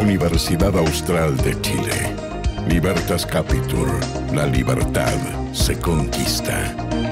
Universidad Austral de Chile. Libertas Capitur. La libertad se conquista.